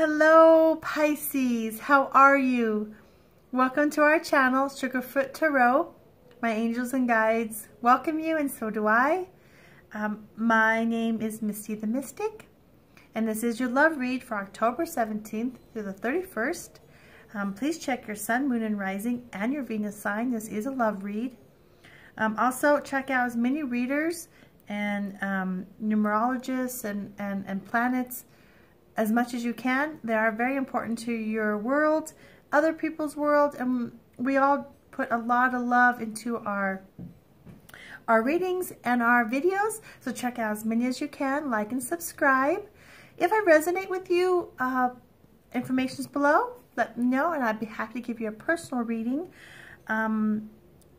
Hello Pisces, how are you? Welcome to our channel, Sugarfoot Tarot. My angels and guides welcome you and so do I. Um, my name is Misty the Mystic and this is your love read for October 17th through the 31st. Um, please check your sun, moon, and rising and your Venus sign. This is a love read. Um, also, check out as many readers and um, numerologists and, and, and planets as much as you can. They are very important to your world, other people's world, and we all put a lot of love into our our readings and our videos. So check out as many as you can, like and subscribe. If I resonate with you, uh, information is below. Let me know, and I'd be happy to give you a personal reading. Um,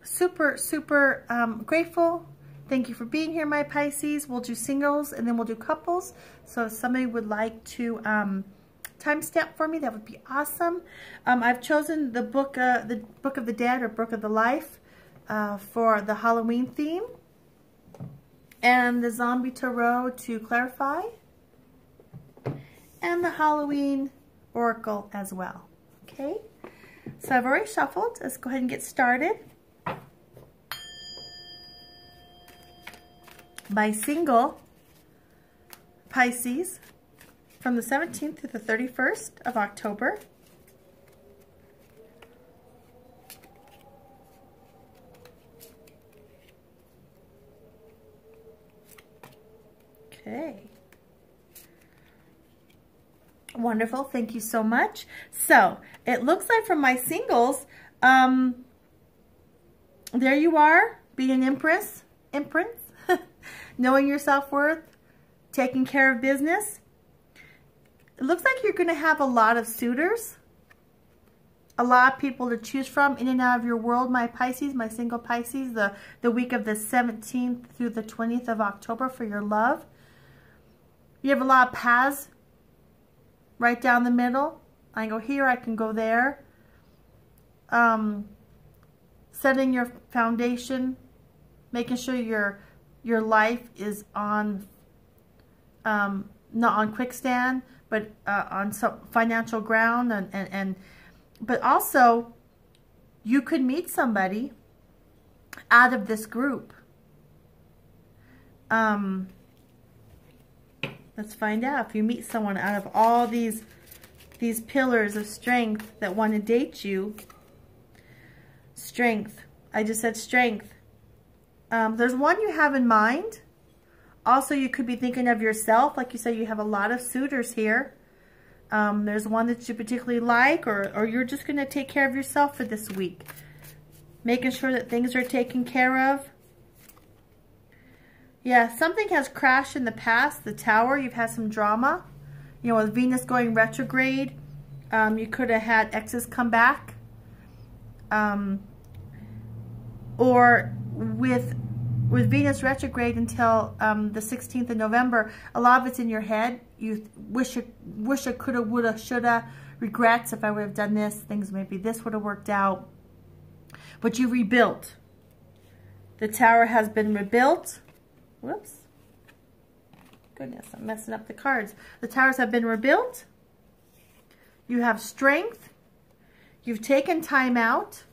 super, super um, grateful Thank you for being here, my Pisces. We'll do singles and then we'll do couples. So if somebody would like to um, timestamp for me, that would be awesome. Um, I've chosen the book, uh, the Book of the Dead or Book of the Life uh, for the Halloween theme. And the Zombie Tarot to clarify. And the Halloween Oracle as well. Okay? So I've already shuffled. Let's go ahead and get started. By single Pisces from the 17th to the 31st of October. Okay. Wonderful. Thank you so much. So, it looks like from my singles, um, there you are, being empress, empress, knowing your self-worth, taking care of business. It looks like you're going to have a lot of suitors, a lot of people to choose from in and out of your world, my Pisces, my single Pisces, the, the week of the 17th through the 20th of October for your love. You have a lot of paths right down the middle. I can go here, I can go there. Um, setting your foundation, making sure you're your life is on, um, not on quickstand, but uh, on some financial ground, and, and, and but also you could meet somebody out of this group. Um, let's find out if you meet someone out of all these these pillars of strength that want to date you. Strength. I just said strength. Um, there's one you have in mind. Also, you could be thinking of yourself. Like you say, you have a lot of suitors here. Um, there's one that you particularly like or, or you're just going to take care of yourself for this week. Making sure that things are taken care of. Yeah, something has crashed in the past. The tower, you've had some drama. You know, with Venus going retrograde, um, you could have had exes come back. Um, or with with Venus retrograde until um, the 16th of November, a lot of it's in your head. You wish it, wish it coulda, woulda, shoulda, regrets if I would have done this, things maybe this would have worked out. But you rebuilt. The tower has been rebuilt. Whoops. Goodness, I'm messing up the cards. The towers have been rebuilt. You have strength. You've taken time out.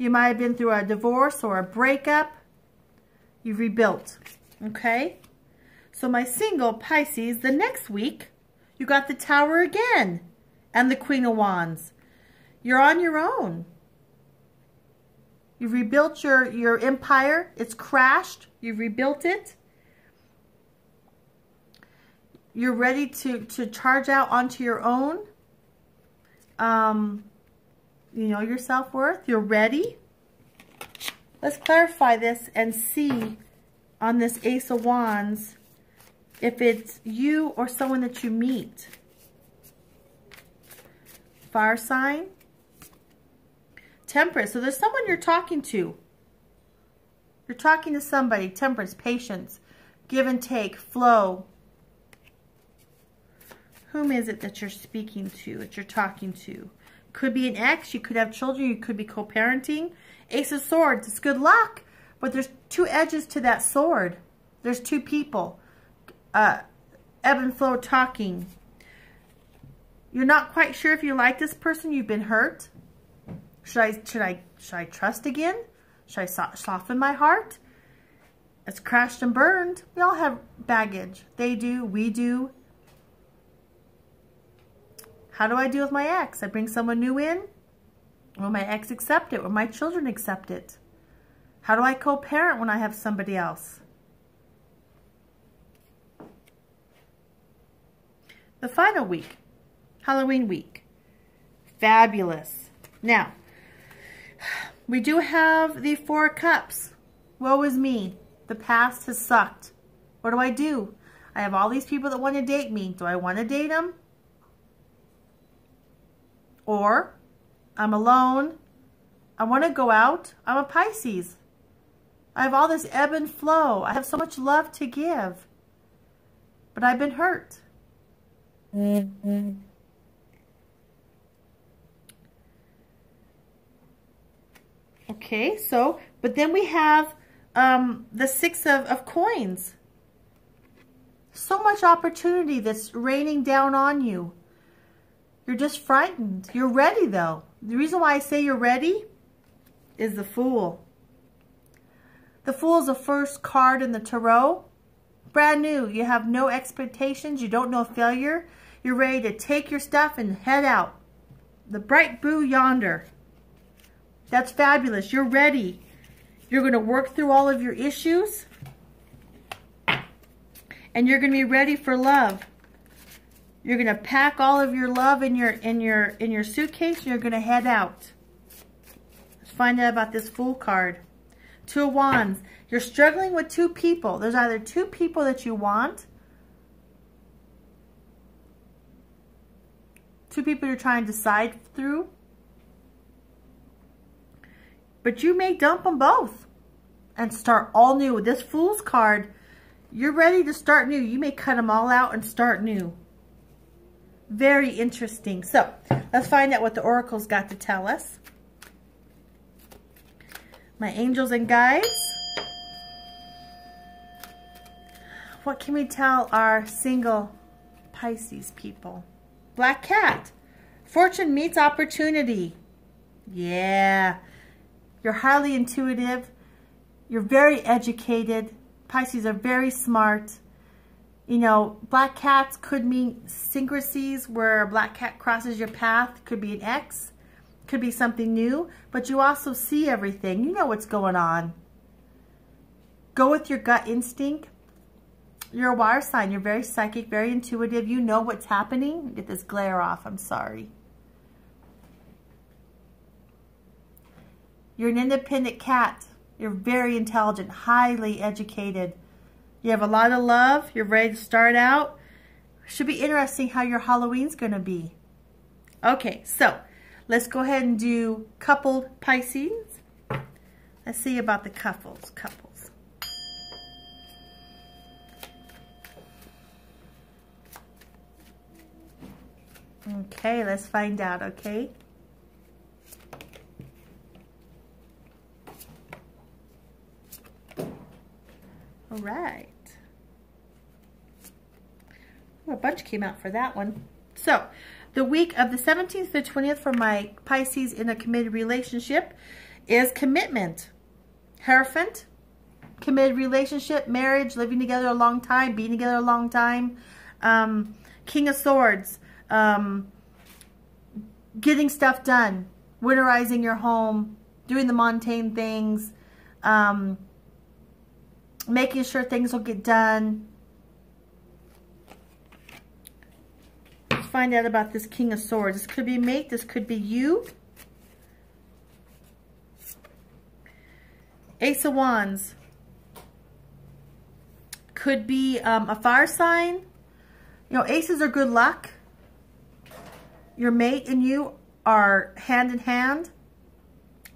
You might have been through a divorce or a breakup. You've rebuilt, okay? So my single, Pisces, the next week, you got the Tower again and the Queen of Wands. You're on your own. You've rebuilt your, your empire. It's crashed. You've rebuilt it. You're ready to, to charge out onto your own. Um, you know your self-worth, you're ready. Let's clarify this and see on this Ace of Wands if it's you or someone that you meet. Fire sign. Temperance. So there's someone you're talking to. You're talking to somebody. Temperance, patience, give and take, flow. Whom is it that you're speaking to, that you're talking to? Could be an ex. You could have children. You could be co-parenting. Ace of Swords. It's good luck. But there's two edges to that sword. There's two people. Uh, ebb and flow talking. You're not quite sure if you like this person. You've been hurt. Should I, should I, should I trust again? Should I so soften my heart? It's crashed and burned. We all have baggage. They do. We do. How do I deal with my ex? I bring someone new in? Will my ex accept it? Will my children accept it? How do I co-parent when I have somebody else? The final week, Halloween week. Fabulous. Now, we do have the four cups. Woe is me. The past has sucked. What do I do? I have all these people that want to date me. Do I want to date them? Or I'm alone. I want to go out. I'm a Pisces. I have all this ebb and flow. I have so much love to give. But I've been hurt. Okay, so, but then we have um, the six of, of coins. So much opportunity that's raining down on you. You're just frightened. You're ready, though. The reason why I say you're ready is the Fool. The Fool is the first card in the Tarot. Brand new. You have no expectations. You don't know failure. You're ready to take your stuff and head out. The bright blue yonder. That's fabulous. You're ready. You're going to work through all of your issues. And you're going to be ready for love. You're going to pack all of your love in your in your in your suitcase and you're going to head out. Let's find out about this Fool card. Two of Wands. You're struggling with two people. There's either two people that you want. Two people you're trying to decide through. But you may dump them both and start all new. With this Fool's card, you're ready to start new. You may cut them all out and start new. Very interesting. So, let's find out what the Oracle's got to tell us my angels and guides. What can we tell our single Pisces people? Black cat. Fortune meets opportunity. Yeah. You're highly intuitive. You're very educated. Pisces are very smart. You know, black cats could mean synchronicities where a black cat crosses your path. Could be an ex could be something new, but you also see everything. You know what's going on. Go with your gut instinct. You're a water sign. You're very psychic, very intuitive. You know what's happening. Get this glare off. I'm sorry. You're an independent cat. You're very intelligent, highly educated. You have a lot of love. You're ready to start out. Should be interesting how your Halloween's going to be. Okay, so Let's go ahead and do coupled Pisces. Let's see about the couples. Couples. Okay, let's find out, okay? All right. a bunch came out for that one. So, the week of the 17th to 20th for my Pisces in a committed relationship is commitment. Hierophant, committed relationship, marriage, living together a long time, being together a long time. Um, King of Swords, um, getting stuff done, winterizing your home, doing the mundane things, um, making sure things will get done, find out about this King of Swords. This could be mate. This could be you. Ace of Wands. Could be um, a fire sign. You know, aces are good luck. Your mate and you are hand in hand,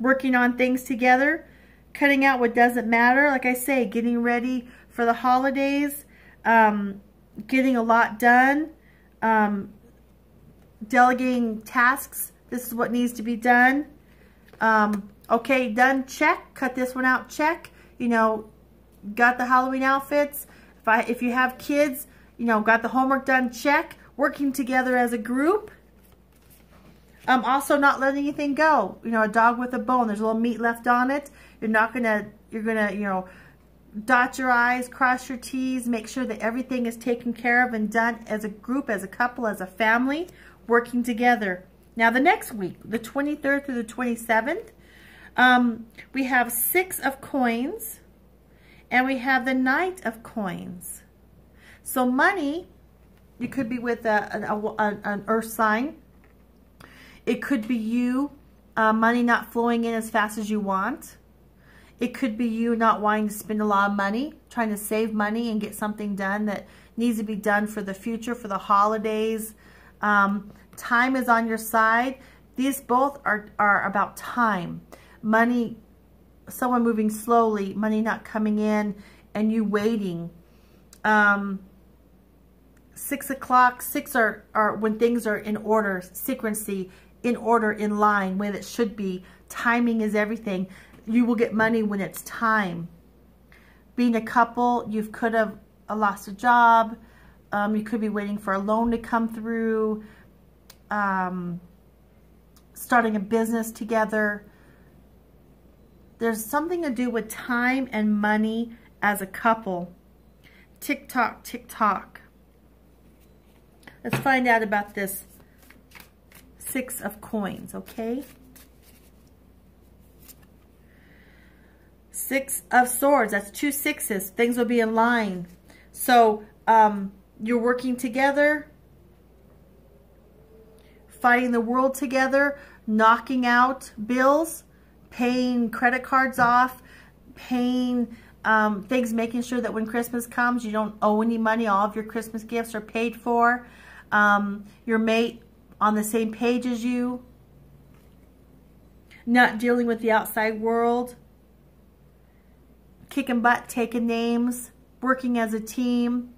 working on things together, cutting out what doesn't matter. Like I say, getting ready for the holidays, um, getting a lot done, um, delegating tasks. This is what needs to be done. Um, okay, done, check. Cut this one out, check. You know, got the Halloween outfits. If, I, if you have kids, you know, got the homework done, check. Working together as a group, Um, also not letting anything go. You know, a dog with a bone, there's a little meat left on it. You're not to, you're to, you know, dot your I's, cross your T's, make sure that everything is taken care of and done as a group, as a couple, as a family, working together. Now the next week, the 23rd through the 27th, um, we have six of coins and we have the knight of coins. So money, you could be with a, a, a, an earth sign. It could be you, uh, money not flowing in as fast as you want. It could be you not wanting to spend a lot of money, trying to save money and get something done that needs to be done for the future, for the holidays. Um, time is on your side. These both are, are about time. Money, someone moving slowly, money not coming in, and you waiting. Um, six o'clock, six are, are when things are in order, sequency, in order, in line, way it should be. Timing is everything. You will get money when it's time. Being a couple, you could have lost a job. Um, you could be waiting for a loan to come through. Um, starting a business together. There's something to do with time and money as a couple. Tick tock, tick tock. Let's find out about this six of coins, okay? Six of swords, that's two sixes. Things will be in line. So um, you're working together, fighting the world together, knocking out bills, paying credit cards off, paying um, things, making sure that when Christmas comes, you don't owe any money. All of your Christmas gifts are paid for um, your mate on the same page as you, not dealing with the outside world, kicking butt, taking names, working as a team.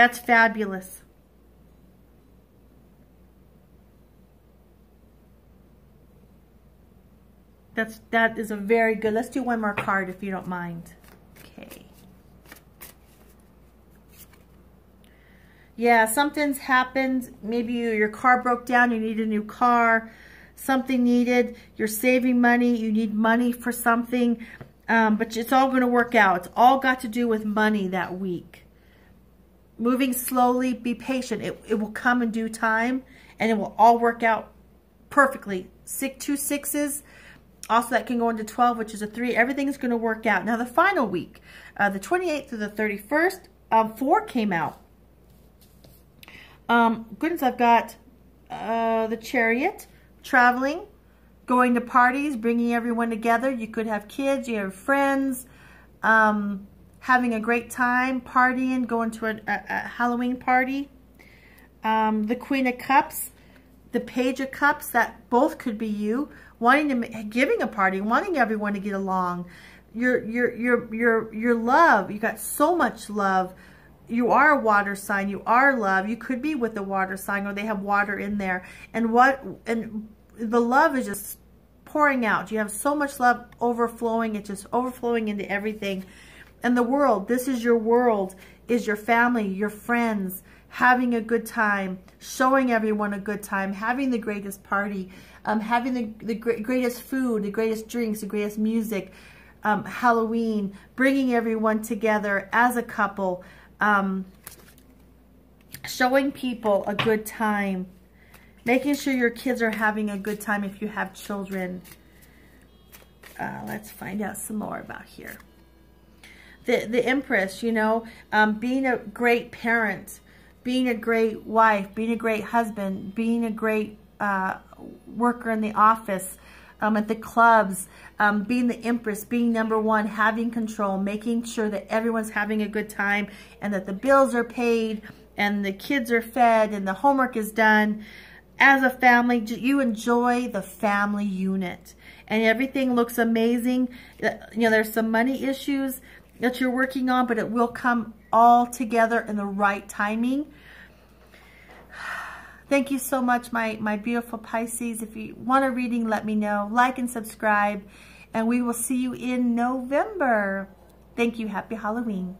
That's fabulous. That's, that is a very good, let's do one more card if you don't mind. Okay. yeah, something's happened. Maybe you, your car broke down, you need a new car, something needed, you're saving money, you need money for something, um, but it's all going to work out. It's all got to do with money that week. Moving slowly, be patient. It, it will come in due time, and it will all work out perfectly. Six, two sixes, also that can go into 12, which is a three. Everything's going to work out. Now, the final week, uh, the 28th through the 31st, um, four came out. Um, goodness, I've got uh, the chariot, traveling, going to parties, bringing everyone together. You could have kids, you have friends, um, having a great time, partying, going to a, a, a Halloween party. Um, the Queen of Cups, the Page of Cups, that both could be you, wanting to, giving a party, wanting everyone to get along. Your, your, your, your, your love, you got so much love you are a water sign, you are love, you could be with a water sign or they have water in there. And what and the love is just pouring out. You have so much love overflowing, it's just overflowing into everything. And the world, this is your world, is your family, your friends, having a good time, showing everyone a good time, having the greatest party, um, having the, the greatest food, the greatest drinks, the greatest music, um, Halloween, bringing everyone together as a couple, um, showing people a good time, making sure your kids are having a good time if you have children. Uh, let's find out some more about here. The, the Empress, you know, um, being a great parent, being a great wife, being a great husband, being a great uh, worker in the office, um, at the clubs, um, being the empress, being number one, having control, making sure that everyone's having a good time and that the bills are paid and the kids are fed and the homework is done. As a family, you enjoy the family unit and everything looks amazing. You know, there's some money issues that you're working on, but it will come all together in the right timing. Thank you so much, my, my beautiful Pisces. If you want a reading, let me know. Like and subscribe. And we will see you in November. Thank you. Happy Halloween.